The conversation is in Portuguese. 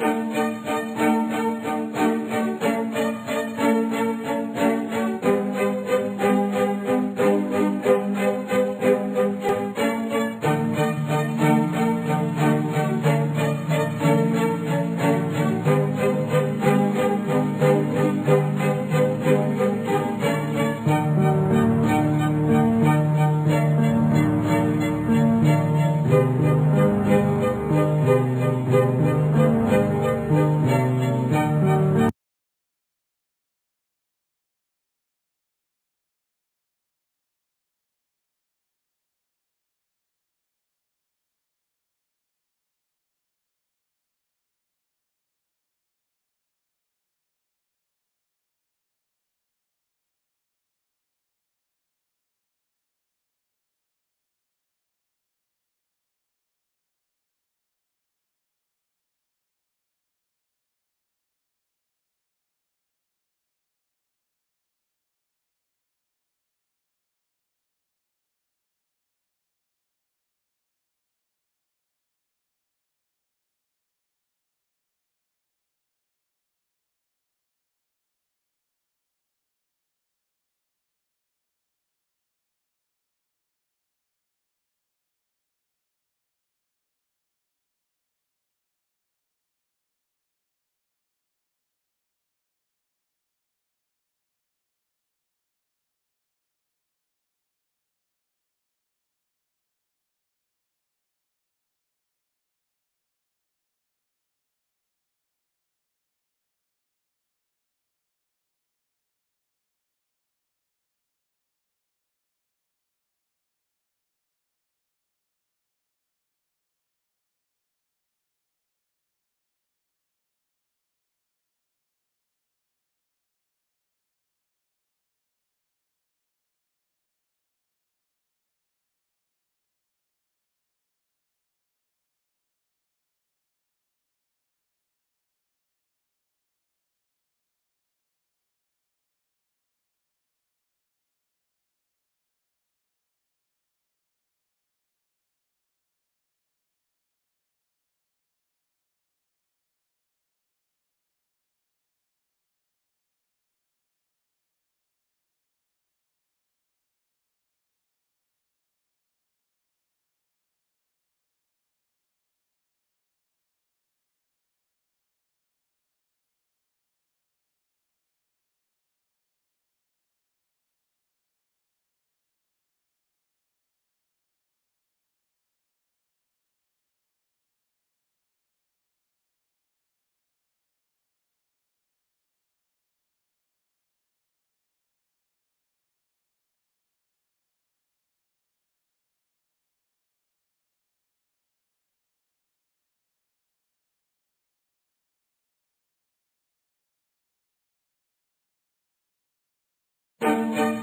Música Música